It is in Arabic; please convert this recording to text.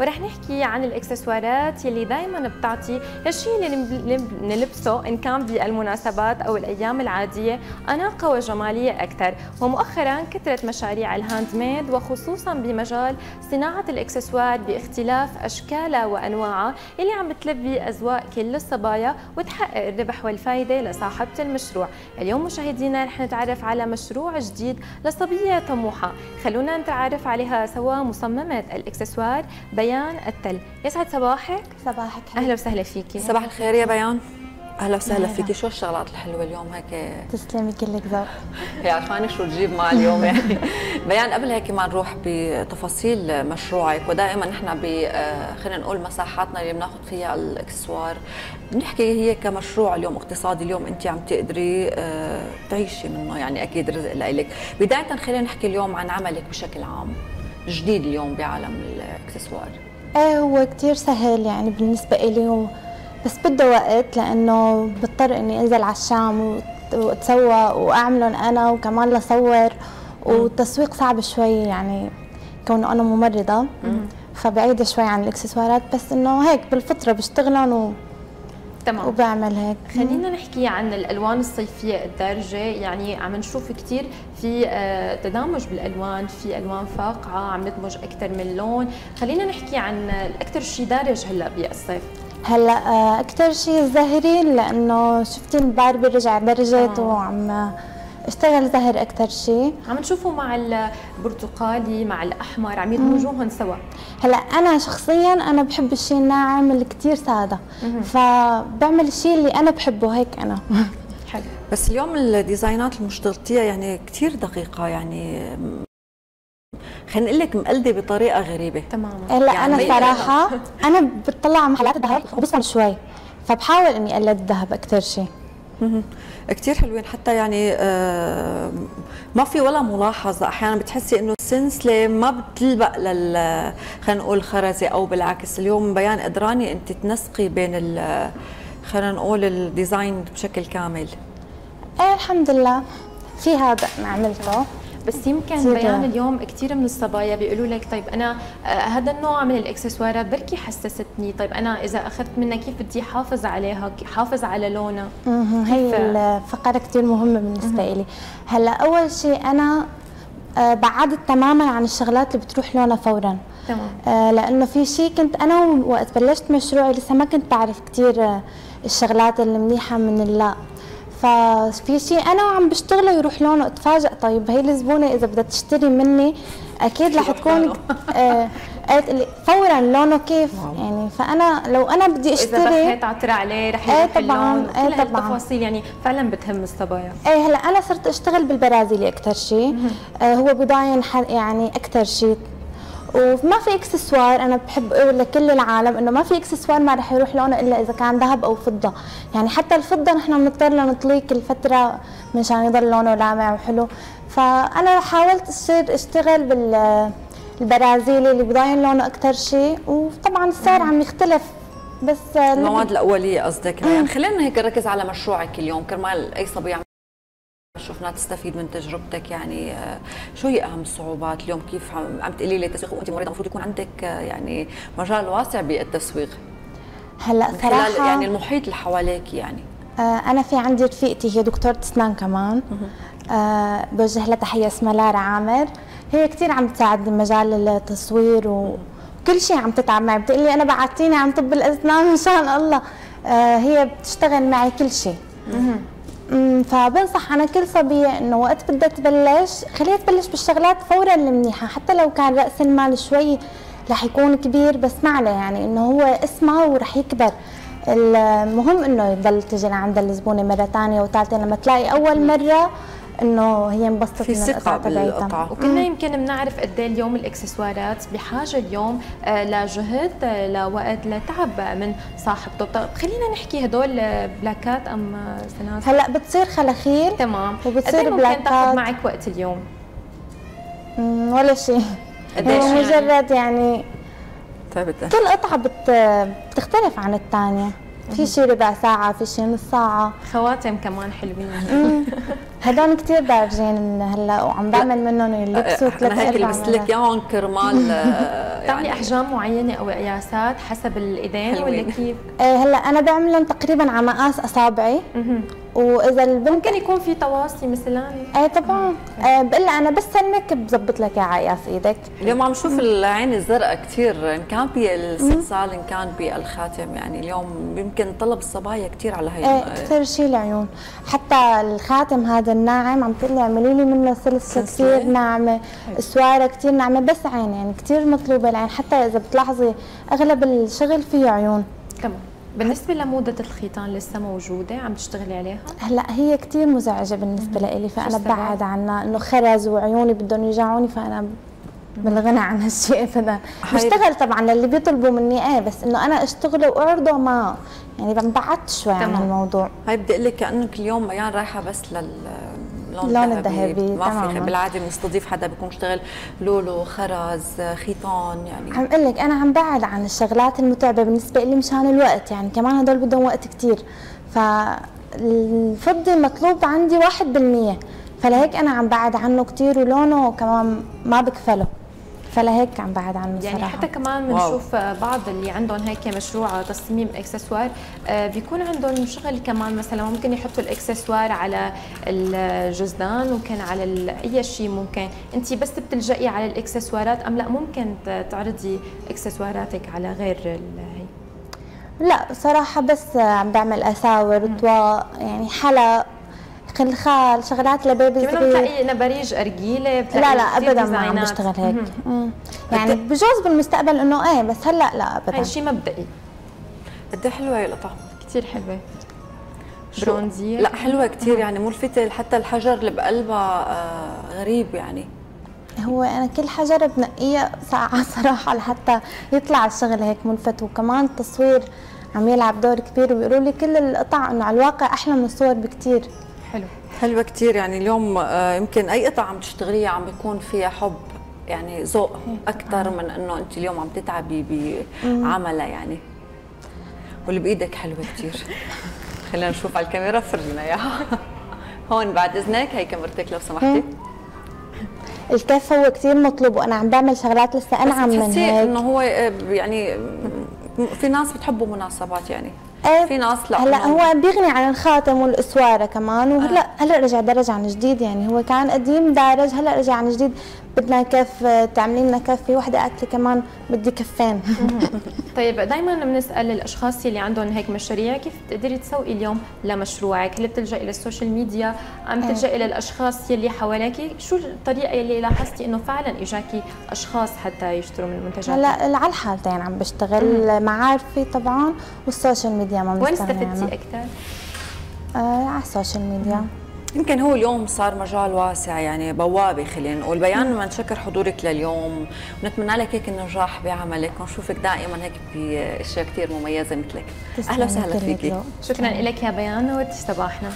ورح نحكي عن الإكسسوارات يلي دائما بتعطي هالشيء اللي بنلبسه إن كان بالمناسبات أو الأيام العادية أناقة وجمالية أكثر. ومؤخرا كثرت مشاريع ال handmade وخصوصا بمجال صناعة الإكسسوار باختلاف اشكالها وانواعها يلي عم بتلبي أذواق كل الصبايا وتحقق الربح والفائده لصاحبة المشروع. اليوم مشاهدينا رح نتعرف على مشروع جديد لصبية طموحة. خلونا نتعرف عليها سوا مصممة الإكسسوار بيان التل. يسعد صباحك. صباحك. أهلا وسهلا فيكي صباح الخير يا بيان. أهلا وسهلا فيكي شو الشغلات الحلوة اليوم هيك؟ تسلمي كلك ذوق. هي عرفاني شو تجيب مع اليوم يعني. بيان قبل هيك ما نروح بتفاصيل مشروعك ودائما نحن ب آه، خلينا نقول مساحاتنا اللي بناخذ فيها الإكسسوار بنحكي هي كمشروع اليوم اقتصادي اليوم أنت عم تقدري آه، تعيشي منه يعني أكيد رزق لك بدايه خلينا نحكي اليوم عن عملك بشكل عام. جديد اليوم بعالم الاكسسوار؟ إيه هو كثير سهل يعني بالنسبة لي بس بده وقت لأنه بضطر إني أنزل على الشام وأتسوق وأعملهم أنا وكمان لصور والتسويق صعب شوي يعني كونه أنا ممرضة. فبعيد شوي عن الاكسسوارات بس إنه هيك بالفطره بشتغلهم تمام. وبعمل هيك. خلينا نحكي عن الألوان الصيفية الدارجة. يعني عم نشوف كثير في آه، تدامج بالألوان. في ألوان فاقعة عم ندمج أكثر من لون. خلينا نحكي عن أكثر شيء دارج هلأ بالصيف هلأ آه، أكثر شيء الزاهرين لأنه شفتي الباربي رجع درجت آه. وعم اشتغل زهر أكثر شيء. عم نشوفه مع البرتقالي مع الأحمر عم يدمجوهم سوا. هلأ أنا شخصيا أنا بحب الشيء الناعم اللي كثير ساده فبعمل الشيء اللي أنا بحبه هيك أنا. حلو. بس اليوم الديزاينات اللي مشتغلتيها يعني كثير دقيقة يعني خلينا نقول لك مقلدة بطريقة غريبة. تماما. هلأ يعني أنا صراحة أنا بتطلع على محلات الذهب وبسمع شوي فبحاول إني أقلد الذهب أكثر شيء. كثير حلوين. حتى يعني آه ما في ولا ملاحظة. أحيانا بتحسي إنه السلسله ما بتلبق لل خلينا نقول خرزة أو بالعكس. اليوم بيان قدراني أنت تنسقي بين خلينا نقول ال design بشكل كامل. إيه الحمد لله. في هذا أنا عملته بس يمكن بيان اليوم كثير من الصبايا بيقولوا لك طيب أنا آه، هذا النوع من الإكسسوارات بركي حسستني. طيب أنا إذا أخذت منها كيف بدي أحافظ عليها؟ حافظ على لونها؟ هي الفقرة كثير مهمة بالنسبة لي هلأ أول شيء أنا آه، بعدت تماما عن الشغلات اللي بتروح لونها فورا. تمام. آه لأنه في شيء كنت أنا وقت بلشت مشروعي لسه ما كنت بعرف كثير الشغلات المنيحه من اللا ففي شيء أنا وعم بشتغله يروح لونه اتفاجئ طيب هي الزبونه إذا بدها تشتري مني أكيد رح تكون آه قالت لي فورا لونه كيف؟ يعني فأنا لو أنا بدي اشتري اذا بخيت عطر عليه رح يروح إيه طبعا إيه طبعا. التفاصيل يعني فعلا بتهم الصبايا إيه هلأ أنا صرت أشتغل بالبرازيلي أكثر شيء. آه هو بضاين يعني أكثر شيء وما في إكسسوار أنا بحب أقول لكل العالم إنه ما في إكسسوار ما رح يروح لونه إلا إذا كان ذهب أو فضة. يعني حتى الفضة نحن بنضطر نطليه كل فترة مشان يضل لونه لامع وحلو. فأنا حاولت أصير أشتغل بال البرازيلي اللي بضاين لونه أكثر شيء وطبعا السعر عم يختلف بس المواد الأولية قصدك. يعني خلينا هيك نركز على مشروعك اليوم كرمال أي صبي عم شفنا تستفيد من تجربتك يعني آه، شو هي أهم الصعوبات اليوم؟ كيف عم تقولي لي التسويق؟ وأنت مريضة المفروض يكون عندك آه، يعني مجال واسع بالتسويق. هلأ صراحة يعني المحيط اللي حواليك يعني. آه أنا في عندي رفيقتي هي دكتوره اسنان كمان. آه بوجه لها تحية اسمها لارا عامر. هي كثير عم تساعدني بمجال التصوير وكل شيء عم تتعب معي. بتقول لي أنا بعتيني عن طب الأسنان مشان الله. آه هي بتشتغل معي كل شيء فبنصح أنا كل صبية إنه وقت بدها تبلش خليها تبلش بالشغلات فورا المنيحة حتى لو كان رأس المال شوي رح يكون كبير بس ما عليه يعني إنه هو اسمها ورح يكبر. المهم إنه يضل تجي لعند الزبونة مرة ثانية وثالثه لما تلاقي أول مرة إنه هي انبسطت في ثقة بالقطعه وكنا يمكن بنعرف قد إيه اليوم الإكسسوارات بحاجة اليوم آه، لجهد آه، لوقت لتعب من صاحبته طيب خلينا نحكي هدول بلاكات أم سناس؟ هلا بتصير خلاخيل تمام. وبتصير بلاكات تاخذ معك وقت اليوم؟ ولا شيء. قديش يعني؟ مجرد يعني ثابته كل قطعة بت... بتختلف عن الثانية في شيء ربع ساعة في شيء نص ساعة. خواتم كمان حلوين. هدول كثير دارجين هلا وعم بعمل منهم يلبسوا ثلاث أنا هيك لبست لك اياهم كرمال يعني أحجام معينة أو قياسات حسب الايدين ولا كيف؟ إيه هلأ أنا بعملهم تقريبا على مقاس أصابعي. وإذا البنت ممكن يكون في تواصي مثلا؟ إيه طبعا. آه بقول أنا بس سنك بظبط لك إياها على قياس إيدك. اليوم عم نشوف العين الزرقاء كثير إن كان بالصلصال إن كان بالخاتم يعني اليوم يمكن طلب الصبايا كثير على هي إيه كثير شيء العيون حتى الخاتم هذا الناعم عم تقول لي اعملي لي منه سلسلة كثير ناعمة سوارة كثير ناعمة بس عين يعني كثير مطلوبة العين حتى إذا بتلاحظي أغلب الشغل فيه عيون. تمام. بالنسبة لموضة الخيطان لسه موجودة عم تشتغلي عليها؟ هلأ هي كثير مزعجة بالنسبة لي فأنا ببعد عنها إنه خرز وعيوني بدهم يوجعوني فأنا بالغنى عن هالشيء. ابدا بشتغل طبعا للي بيطلبوا مني إيه بس إنه أنا أشتغله وأعرضه ما يعني بعدت شوي عن الموضوع. هاي بدي أقول لك كانك اليوم بيان رايحة بس لل اللون الذهبي ما في بالعادة بنستضيف حدا بيكون اشتغل لولو خرز خيطان يعني. عم أقول لك أنا عم بعد عن الشغلات المتعبة بالنسبة لي مشان الوقت يعني كمان هدول بدهم وقت كثير فالفضي مطلوب عندي 1% فلهيك أنا عم بعد عنه كثير ولونه كمان ما بكفله. فلهيك عم بعد عنه يعني صراحة. حتى كمان بنشوف بعض اللي عندهم هيك مشروع تصميم إكسسوار آه، بيكون عندهم شغل كمان مثلا ممكن يحطوا الإكسسوار على الجزدان ممكن على أي شيء ممكن. انت بس بتلجئي على الإكسسوارات أم لا؟ ممكن تعرضي إكسسواراتك على غير هي؟ لا صراحة بس عم بعمل أساور طواق يعني حلق خلخال شغلات لبيبي صغير. بتلاقي نباريج أرجيلة لا لا ابدا ما عم بشتغل هيك. يعني بجوز بالمستقبل إنه إيه بس هلأ لا ابدا. هي شيء مبدئي. قد إيه حلوة هي القطعة؟ كثير حلوة. برونزيه لا حلوة كثير يعني ملفته حتى الحجر اللي بقلبها آه غريب يعني. هو أنا كل حجر بنقيها ساعة صراحة لحتى يطلع الشغل هيك ملفت وكمان التصوير عم يلعب دور كبير. وبيقولوا لي كل القطع إنه على الواقع أحلى من الصور بكثير حلو. حلوة كثير يعني اليوم آه، يمكن أي قطعه عم تشتغليها عم بيكون فيها حب يعني ذوق أكثر من إنه أنت اليوم عم تتعبي بعملها يعني. واللي بإيدك حلوة كثير خلينا نشوف على الكاميرا فرجينا إياها. هون بعد إذنك هي كاميرتك لو سمحتي. الكف هو كثير مطلوب وأنا عم بعمل شغلات لسه أنعم من هيك. إنه هو آه، يعني في ناس بتحبوا مناسبات يعني. في ناس لا هلا هو بيغني عن الخاتم والأسوارة كمان وهلا آه. هلا رجع درج عن جديد يعني هو كان قديم دارج هلا رجع عن جديد بدنا كف تعملي لنا كف في وحدة قالت لي كمان بدي كفين. طيب دائما بنسال الأشخاص اللي عندهم هيك مشاريع كيف بتقدري تسوقي اليوم لمشروعك؟ هل بتلجئي لل social media؟ أم إيه. تلجئي للاشخاص يلي حواليك شو الطريقة اللي لاحظتي إنه فعلا إجاكي أشخاص حتى يشتروا من المنتجات هلأ على الحالتين عم بشتغل معارفي طبعا وال social media ما وين استفدتي أكثر؟ آه على ال social media. يمكن هو اليوم صار مجال واسع يعني بوابة خلينا نقول. بيان بنشكر حضورك لليوم ونتمنى لك هيك النجاح بعملك ونشوفك دائما هيك باشياء كثير مميزة مثلك. أهلا وسهلا فيكي. شكرا لك يا بيان وتستباحنا